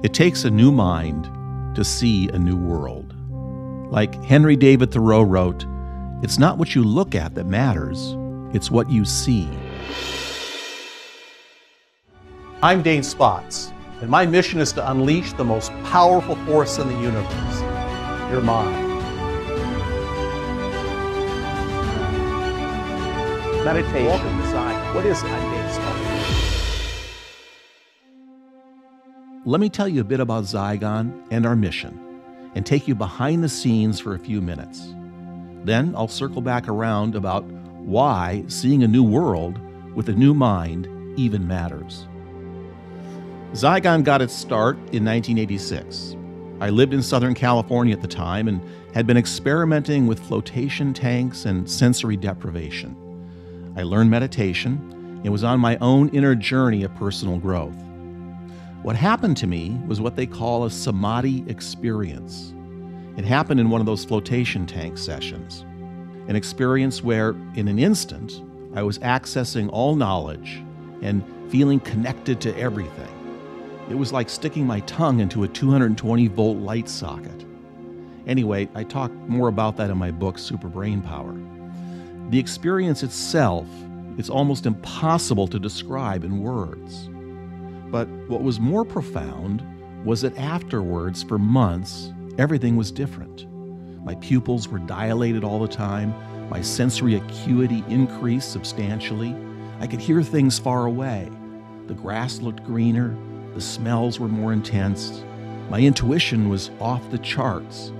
It takes a new mind to see a new world. Like Henry David Thoreau wrote, it's not what you look at that matters, it's what you see. I'm Dane Spotts, and my mission is to unleash the most powerful force in the universe your mind. Meditation. Welcome to Zygon. What is it? I'm Dane Spotts. Let me tell you a bit about Zygon and our mission and take you behind the scenes for a few minutes. Then I'll circle back around about why seeing a new world with a new mind even matters. Zygon got its start in 1986. I lived in Southern California at the time and had been experimenting with flotation tanks and sensory deprivation. I learned meditation and was on my own inner journey of personal growth. What happened to me was what they call a samadhi experience. It happened in one of those flotation tank sessions, an experience where, in an instant, I was accessing all knowledge and feeling connected to everything. It was like sticking my tongue into a 220 volt light socket. Anyway, I talk more about that in my book, Super Brain Power. The experience itself is almost impossible to describe in words. But what was more profound was that afterwards, for months, everything was different. My pupils were dilated all the time, my sensory acuity increased substantially. I could hear things far away. The grass looked greener, the smells were more intense. My intuition was off the charts,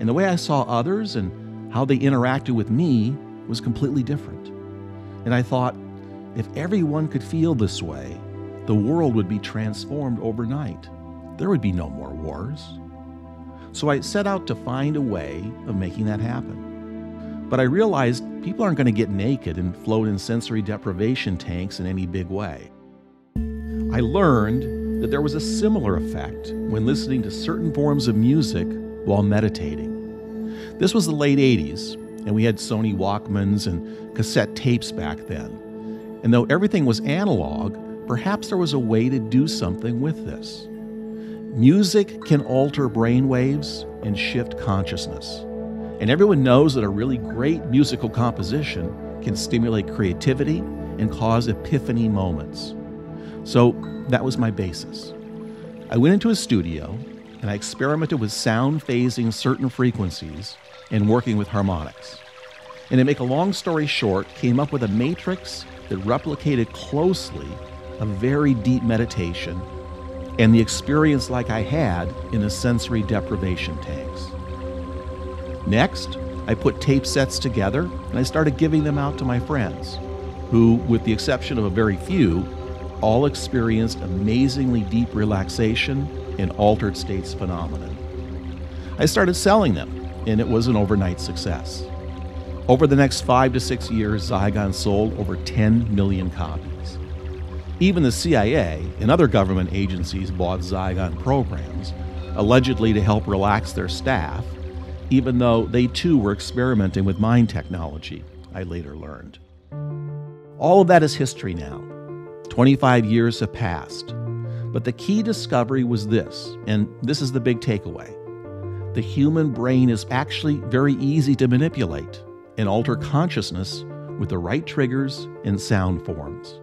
and the way I saw others and how they interacted with me was completely different. And I thought, if everyone could feel this way, the world would be transformed overnight. There would be no more wars. So I set out to find a way of making that happen. But I realized people aren't going to get naked and float in sensory deprivation tanks in any big way. I learned that there was a similar effect when listening to certain forms of music while meditating. This was the late 80s, and we had Sony Walkmans and cassette tapes back then. And though everything was analog, perhaps there was a way to do something with this. Music can alter brain waves and shift consciousness. And everyone knows that a really great musical composition can stimulate creativity and cause epiphany moments. So that was my basis. I went into a studio and I experimented with sound phasing certain frequencies and working with harmonics. And to make a long story short, came up with a matrix that replicated closely a very deep meditation and the experience like I had in the sensory deprivation tanks. Next, I put tape sets together and I started giving them out to my friends, who, with the exception of a very few, all experienced amazingly deep relaxation and altered states phenomenon. I started selling them, and it was an overnight success. Over the next five to six years, Zygon sold over 10 million copies. Even the CIA and other government agencies bought Zygon programs, allegedly to help relax their staff, even though they too were experimenting with mind technology, I later learned. All of that is history now. 25 years have passed. But the key discovery was this, and this is the big takeaway. The human brain is actually very easy to manipulate and alter consciousness with the right triggers and sound forms.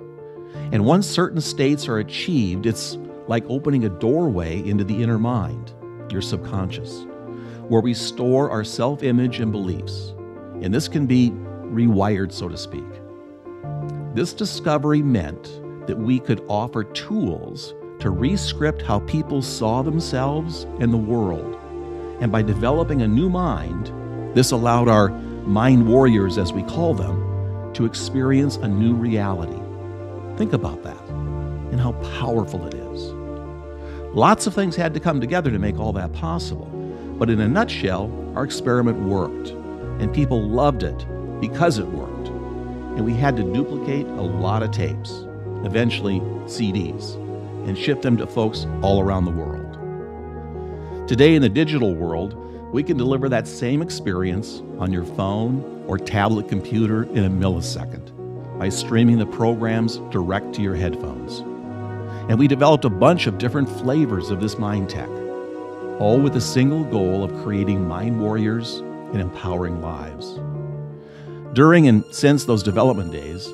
And once certain states are achieved, it's like opening a doorway into the inner mind, your subconscious, where we store our self image and beliefs. And this can be rewired, so to speak. This discovery meant that we could offer tools to rescript how people saw themselves and the world. And by developing a new mind, this allowed our mind warriors, as we call them, to experience a new reality. Think about that and how powerful it is. Lots of things had to come together to make all that possible. But in a nutshell, our experiment worked, and people loved it because it worked. And we had to duplicate a lot of tapes, eventually CDs, and ship them to folks all around the world. Today, in the digital world, we can deliver that same experience on your phone or tablet computer in a millisecond by streaming the programs direct to your headphones. And we developed a bunch of different flavors of this mind tech, all with the single goal of creating mind warriors and empowering lives. During and since those development days,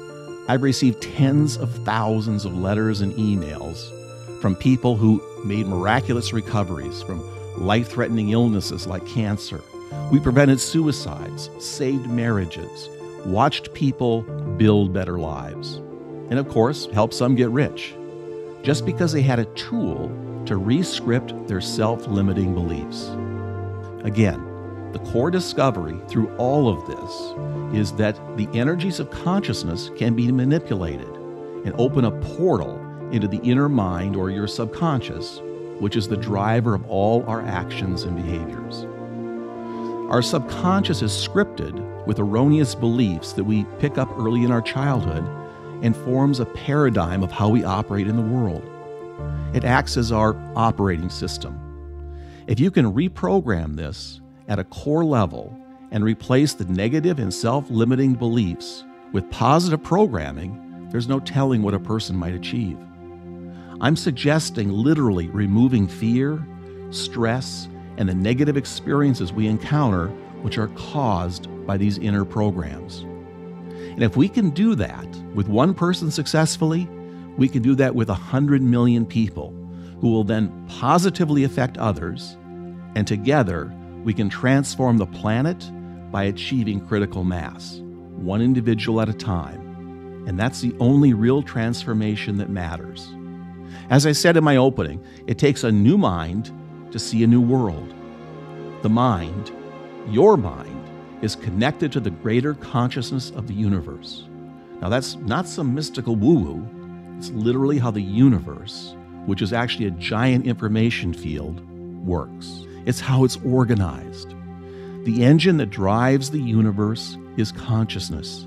I've received tens of thousands of letters and emails from people who made miraculous recoveries from life threatening illnesses like cancer. We prevented suicides, saved marriages, watched people build better lives, and of course, help some get rich just because they had a tool to rescript their self limiting beliefs. Again, the core discovery through all of this is that the energies of consciousness can be manipulated and open a portal into the inner mind or your subconscious, which is the driver of all our actions and behaviors. Our subconscious is scripted with erroneous beliefs that we pick up early in our childhood and forms a paradigm of how we operate in the world. It acts as our operating system. If you can reprogram this at a core level and replace the negative and self limiting beliefs with positive programming, there's no telling what a person might achieve. I'm suggesting literally removing fear, stress, and the negative experiences we encounter, which are caused by these inner programs. And if we can do that with one person successfully, we can do that with 100 million people who will then positively affect others, and together we can transform the planet by achieving critical mass, one individual at a time. And that's the only real transformation that matters. As I said in my opening, it takes a new mind to see a new world. The mind, your mind, is connected to the greater consciousness of the universe. Now, that's not some mystical woo woo, it's literally how the universe, which is actually a giant information field, works. It's how it's organized. The engine that drives the universe is consciousness.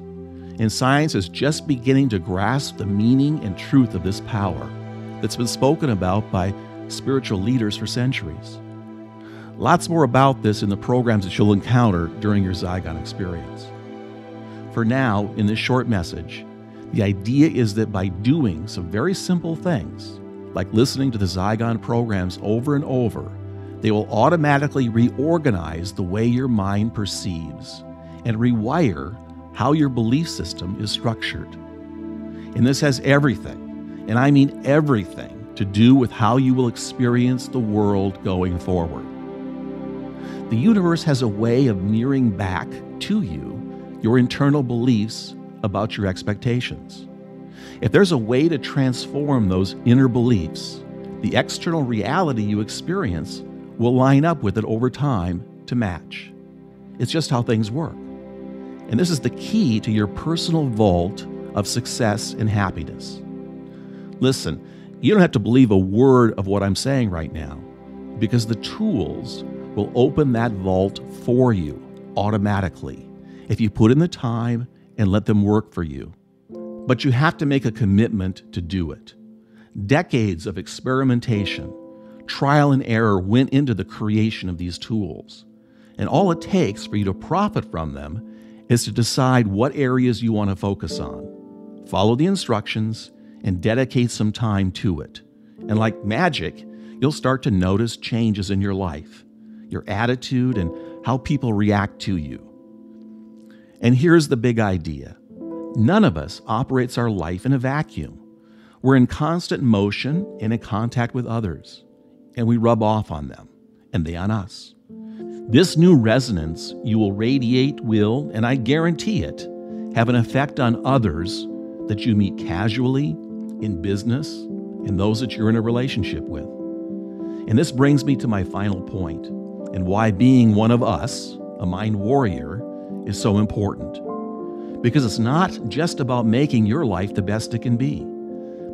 And science is just beginning to grasp the meaning and truth of this power that's been spoken about by spiritual leaders for centuries. Lots more about this in the programs that you'll encounter during your Zygon experience. For now, in this short message, the idea is that by doing some very simple things, like listening to the Zygon programs over and over, they will automatically reorganize the way your mind perceives and rewire how your belief system is structured. And this has everything, and I mean everything, to do with how you will experience the world going forward. The universe has a way of mirroring back to you your internal beliefs about your expectations. If there's a way to transform those inner beliefs, the external reality you experience will line up with it over time to match. It's just how things work. And this is the key to your personal vault of success and happiness. Listen, you don't have to believe a word of what I'm saying right now because the tools will open that vault for you automatically if you put in the time and let them work for you. But you have to make a commitment to do it. Decades of experimentation, trial and error went into the creation of these tools. And all it takes for you to profit from them is to decide what areas you want to focus on. Follow the instructions and dedicate some time to it. And like magic, you'll start to notice changes in your life, your attitude, and how people react to you. And here's the big idea none of us operates our life in a vacuum. We're in constant motion and in contact with others and we rub off on them, and they on us. This new resonance you will radiate will, and I guarantee it, have an effect on others that you meet casually, in business, and those that you're in a relationship with. And this brings me to my final point and why being one of us, a mind warrior, is so important. Because it's not just about making your life the best it can be,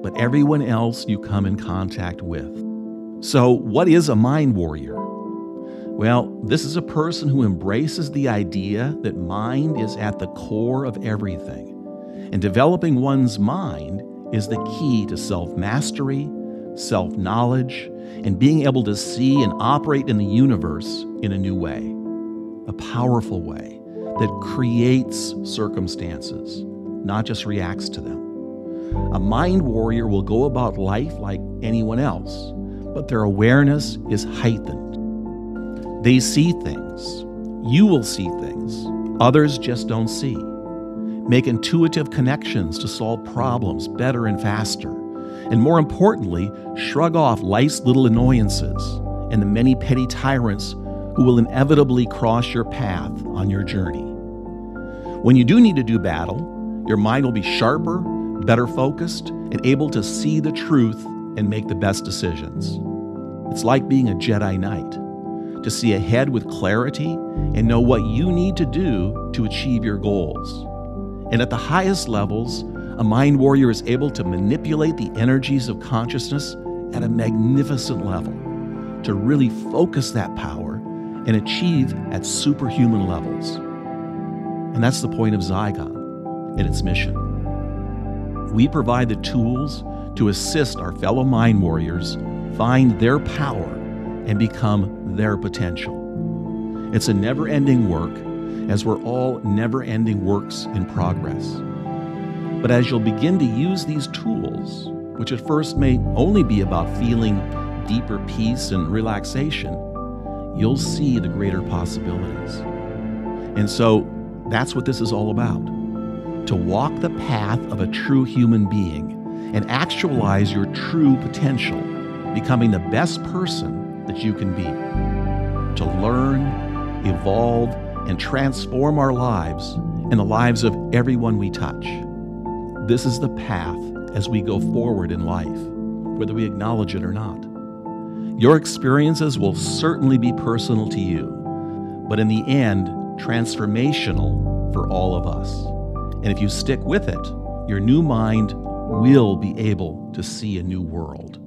but everyone else you come in contact with. So, what is a mind warrior? Well, this is a person who embraces the idea that mind is at the core of everything. And developing one's mind is the key to self mastery, self knowledge, and being able to see and operate in the universe in a new way, a powerful way that creates circumstances, not just reacts to them. A mind warrior will go about life like anyone else, but their awareness is heightened. They see things. You will see things. Others just don't see. Make intuitive connections to solve problems better and faster. And more importantly, shrug off life's little annoyances and the many petty tyrants who will inevitably cross your path on your journey. When you do need to do battle, your mind will be sharper, better focused, and able to see the truth and make the best decisions. It's like being a Jedi Knight to see ahead with clarity and know what you need to do to achieve your goals. And at the highest levels, a mind warrior is able to manipulate the energies of consciousness at a magnificent level to really focus that power and achieve at superhuman levels. And that's the point of Zygon and its mission. We provide the tools to assist our fellow mind warriors find their power and become their potential. It's a never ending work, as we're all never ending works in progress. But as you'll begin to use these tools, which at first may only be about feeling deeper peace and relaxation, you'll see the greater possibilities. And so that's what this is all about to walk the path of a true human being and actualize your true potential, becoming the best person that you can be. To learn, evolve, and transform our lives and the lives of everyone we touch. This is the path as we go forward in life, whether we acknowledge it or not. Your experiences will certainly be personal to you, but in the end, transformational for all of us. And if you stick with it, your new mind will be able to see a new world,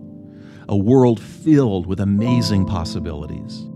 a world filled with amazing possibilities.